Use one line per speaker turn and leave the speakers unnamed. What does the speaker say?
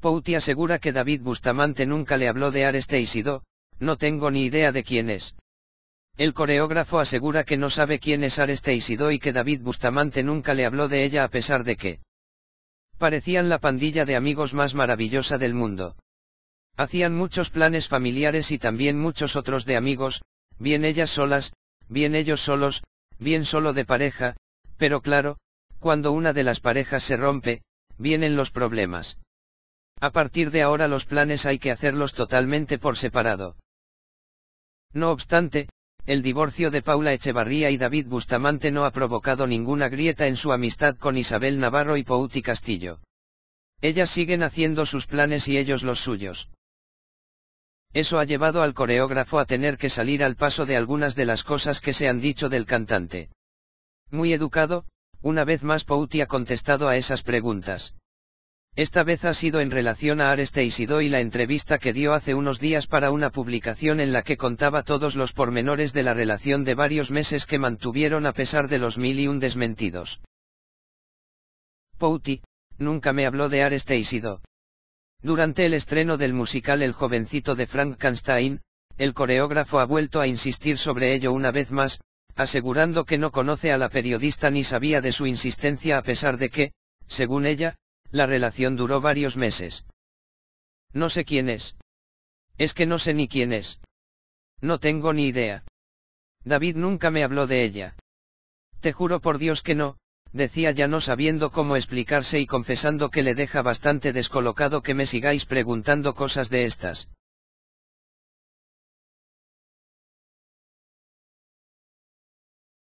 Pouty asegura que David Bustamante nunca le habló de Aresteisido, no tengo ni idea de quién es. El coreógrafo asegura que no sabe quién es Aresteisido y que David Bustamante nunca le habló de ella a pesar de que parecían la pandilla de amigos más maravillosa del mundo. Hacían muchos planes familiares y también muchos otros de amigos, bien ellas solas, bien ellos solos, bien solo de pareja, pero claro, cuando una de las parejas se rompe, vienen los problemas. A partir de ahora los planes hay que hacerlos totalmente por separado. No obstante, el divorcio de Paula Echevarría y David Bustamante no ha provocado ninguna grieta en su amistad con Isabel Navarro y Pouti Castillo. Ellas siguen haciendo sus planes y ellos los suyos. Eso ha llevado al coreógrafo a tener que salir al paso de algunas de las cosas que se han dicho del cantante. Muy educado, una vez más Pouti ha contestado a esas preguntas. Esta vez ha sido en relación a Aresteisido y la entrevista que dio hace unos días para una publicación en la que contaba todos los pormenores de la relación de varios meses que mantuvieron a pesar de los mil y un desmentidos. Pouti, nunca me habló de Aresteisido. Durante el estreno del musical El jovencito de Frank Frankenstein, el coreógrafo ha vuelto a insistir sobre ello una vez más, asegurando que no conoce a la periodista ni sabía de su insistencia a pesar de que, según ella, la relación duró varios meses. No sé quién es. Es que no sé ni quién es. No tengo ni idea. David nunca me habló de ella. Te juro por Dios que no, decía ya no sabiendo cómo explicarse y confesando que le deja bastante descolocado que me sigáis preguntando cosas de estas.